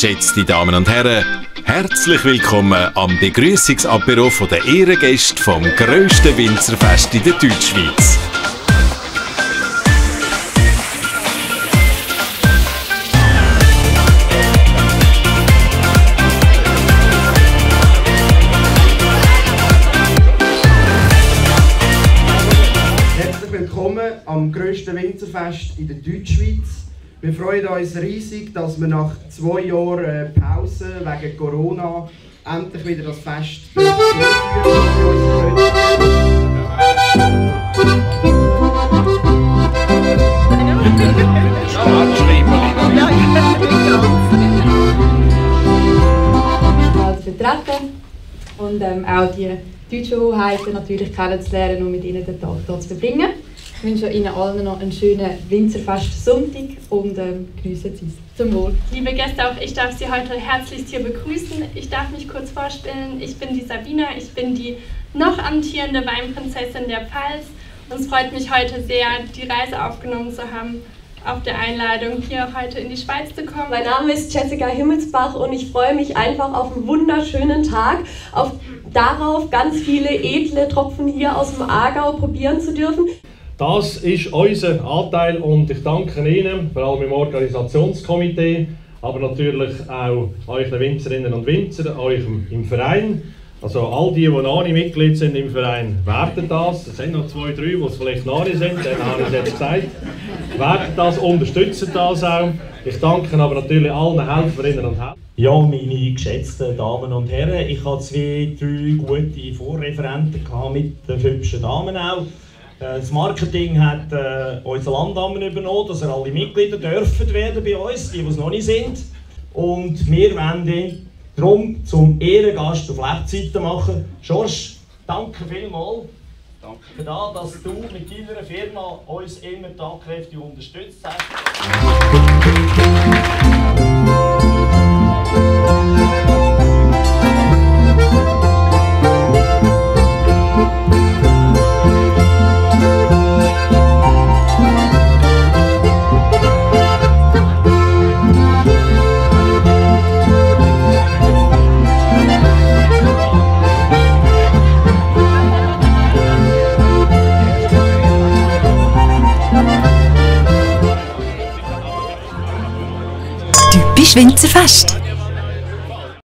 Geschätzte Damen und Herren, herzlich willkommen am Begrüßungsapero der Ehrengäste vom grössten Winzerfest in der Deutschschweiz. Herzlich willkommen am grössten Winzerfest in der Deutschschweiz. Wir freuen uns riesig, dass wir nach zwei Jahren äh, Pause wegen Corona endlich wieder das Fest vertreten und ähm, auch die deutschen Hoheiten natürlich kennenzulernen und mit ihnen den Tag hier zu verbringen. Ich wünsche Ihnen allen noch einen schönen Winzerfest-Sonntag und ähm, geniessen Sie es. Zum Wohl. Liebe Gäste, auch ich darf Sie heute herzlichst hier begrüßen. Ich darf mich kurz vorstellen. Ich bin die Sabina, ich bin die noch amtierende Weinprinzessin der Pfalz. Und es freut mich heute sehr, die Reise aufgenommen zu haben, auf der Einladung, hier heute in die Schweiz zu kommen. Mein Name ist Jessica Himmelsbach und ich freue mich einfach auf einen wunderschönen Tag, auf darauf ganz viele edle Tropfen hier aus dem Aargau probieren zu dürfen. Das ist unser Anteil und ich danke Ihnen, vor allem im Organisationskomitee, aber natürlich auch euch Winzerinnen und Winzer, euch im Verein. Also all die, die noch nicht Mitglied sind im Verein, werden das. Es sind noch zwei, drei, die es vielleicht noch nicht sind, dann habe ich es jetzt gesagt. Werden das, unterstützen das auch. Ich danke aber natürlich allen Helferinnen und Helfern. Ja, meine geschätzten Damen und Herren, ich hatte zwei, drei gute Vorreferenten mit den hübschen Damen auch. Äh, Das Marketing hat äh, unser Landamt übernommen, dass er alle Mitglieder dürfen werden bei uns, die, die es noch nicht sind. Und wir wollen ihn darum zum Ehrengast auf Lebzeiten machen. George, danke vielmals danke. für das, dass du mit deiner Firma uns immer tatkräftig unterstützt hast. Typisch Winzerfest.